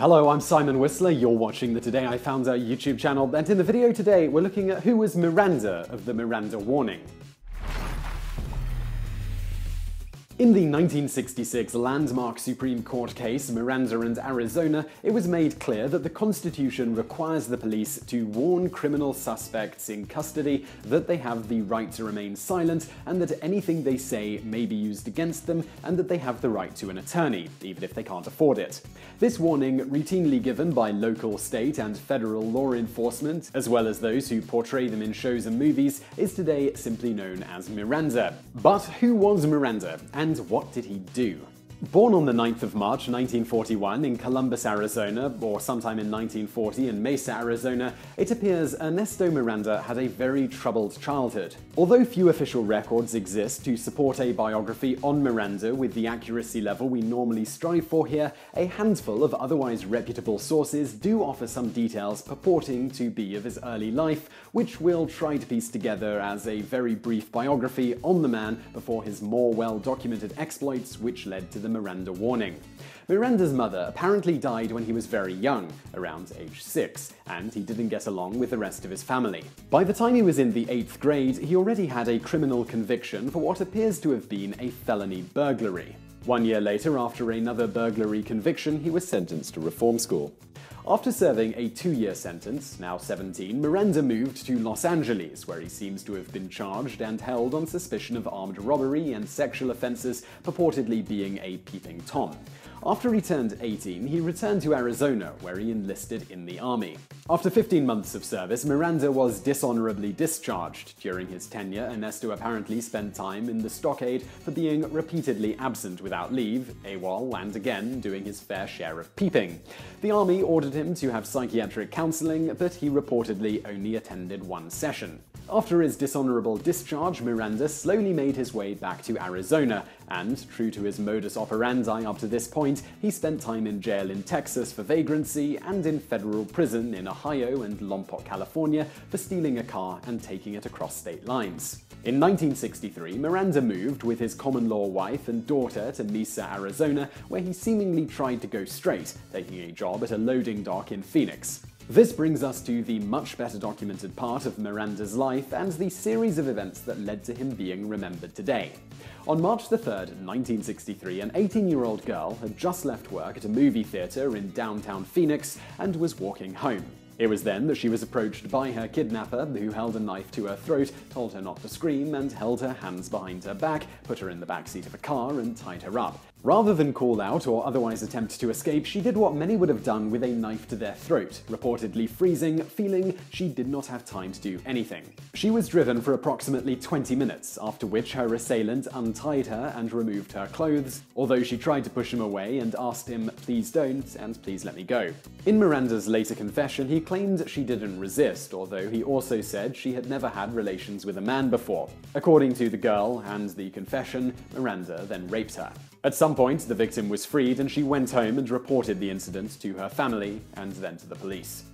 Hello, I'm Simon Whistler. You're watching the Today I Found Out YouTube channel, and in the video today, we're looking at who was Miranda of the Miranda Warning. In the 1966 landmark Supreme Court case Miranda and Arizona, it was made clear that the Constitution requires the police to warn criminal suspects in custody that they have the right to remain silent and that anything they say may be used against them and that they have the right to an attorney, even if they can't afford it. This warning, routinely given by local, state, and federal law enforcement, as well as those who portray them in shows and movies, is today simply known as Miranda. But who was Miranda? And and what did he do? Born on the 9th of March 1941 in Columbus, Arizona, or sometime in 1940 in Mesa, Arizona, it appears Ernesto Miranda had a very troubled childhood. Although few official records exist to support a biography on Miranda with the accuracy level we normally strive for here, a handful of otherwise reputable sources do offer some details purporting to be of his early life, which we'll try to piece together as a very brief biography on the man before his more well documented exploits, which led to the Miranda warning. Miranda's mother apparently died when he was very young, around age 6, and he didn't get along with the rest of his family. By the time he was in the 8th grade, he already had a criminal conviction for what appears to have been a felony burglary. One year later, after another burglary conviction, he was sentenced to reform school. After serving a two year sentence, now 17, Miranda moved to Los Angeles, where he seems to have been charged and held on suspicion of armed robbery and sexual offenses, purportedly being a peeping Tom. After he turned 18, he returned to Arizona, where he enlisted in the army. After 15 months of service, Miranda was dishonorably discharged. During his tenure, Ernesto apparently spent time in the stockade for being repeatedly absent without leave, AWOL, and again doing his fair share of peeping. The army ordered him to have psychiatric counseling, but he reportedly only attended one session. After his dishonorable discharge, Miranda slowly made his way back to Arizona, and, true to his modus operandi up to this point, he spent time in jail in Texas for vagrancy and in federal prison in Ohio and Lompoc, California for stealing a car and taking it across state lines. In 1963, Miranda moved with his common law wife and daughter to Mesa, Arizona, where he seemingly tried to go straight, taking a job at a loading dock in Phoenix. This brings us to the much better documented part of Miranda's life and the series of events that led to him being remembered today. On March 3, 1963, an 18 year old girl had just left work at a movie theater in downtown Phoenix and was walking home. It was then that she was approached by her kidnapper, who held a knife to her throat, told her not to scream, and held her hands behind her back, put her in the back seat of a car, and tied her up. Rather than call out or otherwise attempt to escape, she did what many would have done with a knife to their throat, reportedly freezing, feeling she did not have time to do anything. She was driven for approximately 20 minutes, after which her assailant untied her and removed her clothes, although she tried to push him away and asked him, please don't, and please let me go. In Miranda's later confession, he claimed she didn't resist, although he also said she had never had relations with a man before. According to the girl and the confession, Miranda then raped her. At some point, the victim was freed and she went home and reported the incident to her family and then to the police.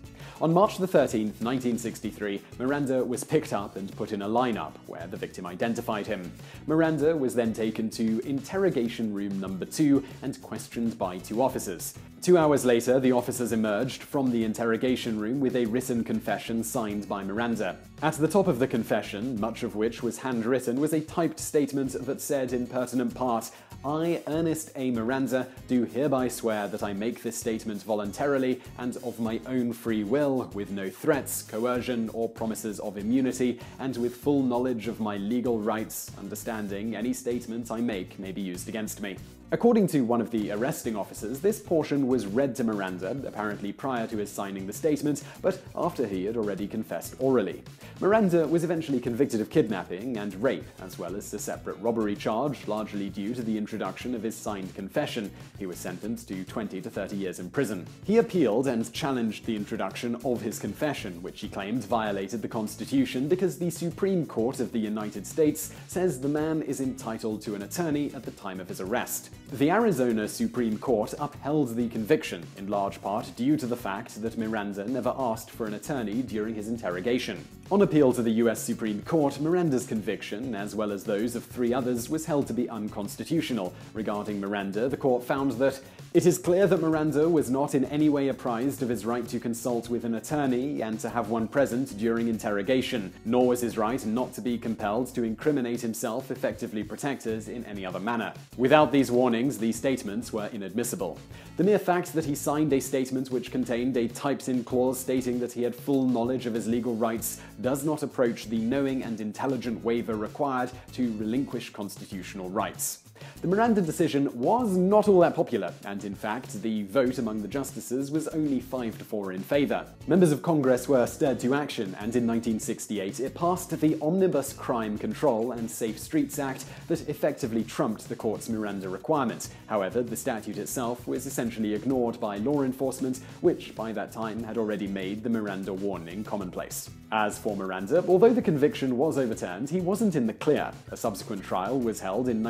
On March 13, 1963, Miranda was picked up and put in a lineup where the victim identified him. Miranda was then taken to interrogation room number 2 and questioned by two officers. Two hours later, the officers emerged from the interrogation room with a written confession signed by Miranda. At the top of the confession, much of which was handwritten, was a typed statement that said in pertinent part, I, Ernest A. Miranda, do hereby swear that I make this statement voluntarily and of my own free will, with no threats, coercion, or promises of immunity, and with full knowledge of my legal rights, understanding any statement I make may be used against me. According to one of the arresting officers, this portion was read to Miranda, apparently prior to his signing the statement, but after he had already confessed orally. Miranda was eventually convicted of kidnapping and rape, as well as a separate robbery charge, largely due to the introduction of his signed confession. He was sentenced to 20 to 30 years in prison. He appealed and challenged the introduction of his confession, which he claimed violated the Constitution because the Supreme Court of the United States says the man is entitled to an attorney at the time of his arrest. The Arizona Supreme Court upheld the conviction, in large part due to the fact that Miranda never asked for an attorney during his interrogation. On appeal to the US Supreme Court, Miranda's conviction, as well as those of three others, was held to be unconstitutional. Regarding Miranda, the court found that it is clear that Miranda was not in any way apprised of his right to consult with an attorney and to have one present during interrogation, nor was his right not to be compelled to incriminate himself effectively protected in any other manner. Without these warnings, these statements were inadmissible. The mere fact that he signed a statement which contained a typed in clause stating that he had full knowledge of his legal rights does not approach the knowing and intelligent waiver required to relinquish constitutional rights. The Miranda decision was not all that popular, and in fact, the vote among the justices was only 5 to 4 in favour. Members of Congress were stirred to action, and in 1968 it passed the Omnibus Crime Control and Safe Streets Act that effectively trumped the court's Miranda requirement. However, the statute itself was essentially ignored by law enforcement, which by that time had already made the Miranda warning commonplace. As for Miranda, although the conviction was overturned, he wasn't in the clear. A subsequent trial was held in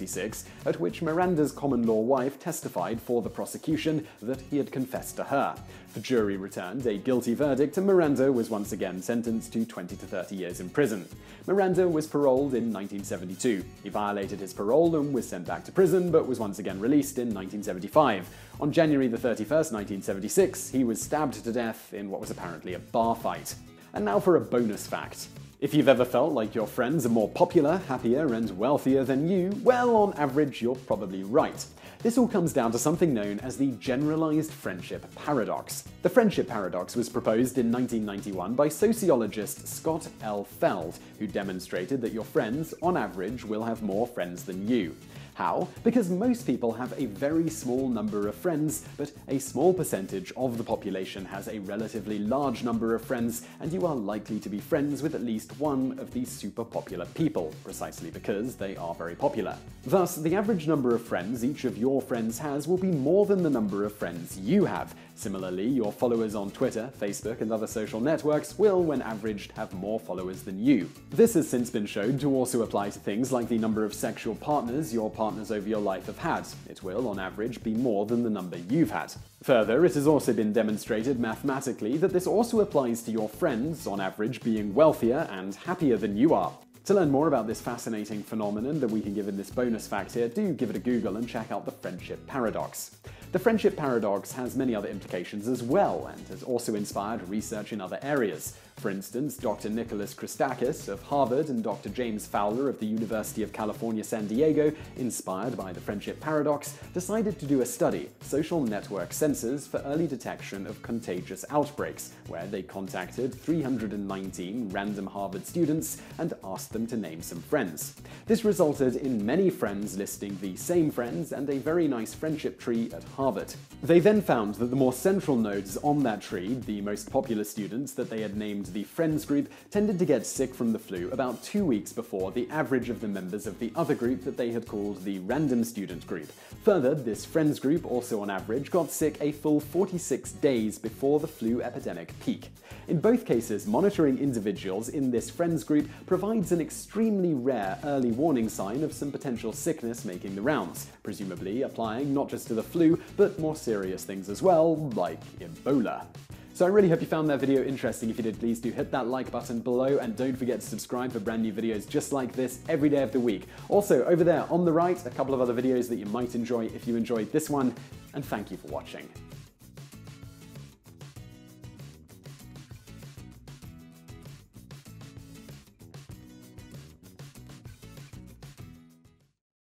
1966, at which Miranda's common law wife testified for the prosecution that he had confessed to her. The jury returned a guilty verdict, and Miranda was once again sentenced to 20 to 30 years in prison. Miranda was paroled in 1972. He violated his parole and was sent back to prison, but was once again released in 1975. On January 31, 1976, he was stabbed to death in what was apparently a bar fight. And now for a bonus fact. If you've ever felt like your friends are more popular, happier, and wealthier than you, well, on average, you're probably right. This all comes down to something known as the generalized friendship paradox. The friendship paradox was proposed in 1991 by sociologist Scott L. Feld, who demonstrated that your friends, on average, will have more friends than you. How? Because most people have a very small number of friends, but a small percentage of the population has a relatively large number of friends, and you are likely to be friends with at least one of these super popular people, precisely because they are very popular. Thus, the average number of friends each of your friends has will be more than the number of friends you have, Similarly, your followers on Twitter, Facebook, and other social networks will, when averaged, have more followers than you. This has since been shown to also apply to things like the number of sexual partners your partners over your life have had. It will, on average, be more than the number you've had. Further, it has also been demonstrated mathematically that this also applies to your friends, on average, being wealthier and happier than you are. To learn more about this fascinating phenomenon that we can give in this bonus fact here, do give it a Google and check out the friendship paradox. The friendship paradox has many other implications as well, and has also inspired research in other areas. For instance, Dr. Nicholas Christakis of Harvard and Dr. James Fowler of the University of California, San Diego, inspired by the friendship paradox, decided to do a study, social network sensors for early detection of contagious outbreaks, where they contacted 319 random Harvard students and asked them to name some friends. This resulted in many friends listing the same friends and a very nice friendship tree at Harvard. They then found that the more central nodes on that tree, the most popular students that they had named the Friends group tended to get sick from the flu about two weeks before the average of the members of the other group that they had called the Random Student Group. Further, this Friends group also on average got sick a full 46 days before the flu epidemic peak. In both cases, monitoring individuals in this Friends group provides an extremely rare early warning sign of some potential sickness making the rounds, presumably applying not just to the flu, but more serious things as well, like Ebola. So I really hope you found that video interesting. If you did, please do hit that like button below and don't forget to subscribe for brand new videos just like this every day of the week. Also, over there on the right, a couple of other videos that you might enjoy if you enjoyed this one, and thank you for watching.